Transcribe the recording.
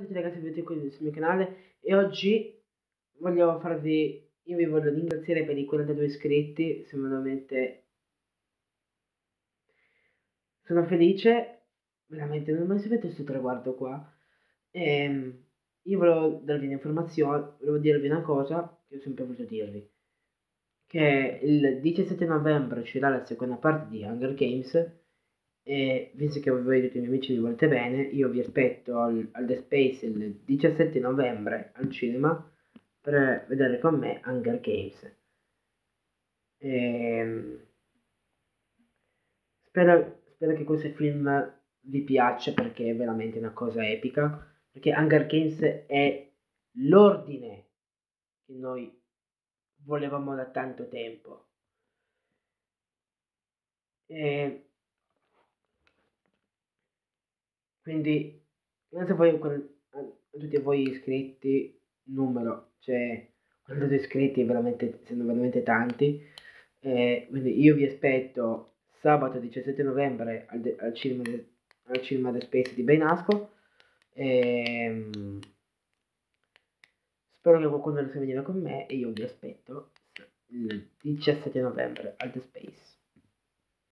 tutti ragazzi, benvenuti sul mio canale e oggi voglio farvi, io vi voglio ringraziare per i 42 iscritti, sono veramente, sono felice, veramente non ho mai saputo questo traguardo qua. E ehm, io volevo darvi un'informazione, volevo dirvi una cosa che ho sempre voluto dirvi, che il 17 novembre uscirà la seconda parte di Hunger Games e visto che voi tutti i miei amici mi volete bene, io vi aspetto al, al The Space il 17 novembre al cinema per vedere con me Hunger Games. E, ehm, spero, spero che questo film vi piaccia perché è veramente una cosa epica. Perché Hunger Games è l'ordine che noi volevamo da tanto tempo. E Quindi, grazie a voi, a tutti voi iscritti, numero, cioè, quando iscritti veramente, sono veramente tanti. Eh, quindi io vi aspetto sabato 17 novembre al, de, al cinema, al cinema The Space di Benasco. E, um, spero che qualcuno riesca a venire con me e io vi aspetto il 17 novembre al The Space.